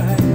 sky.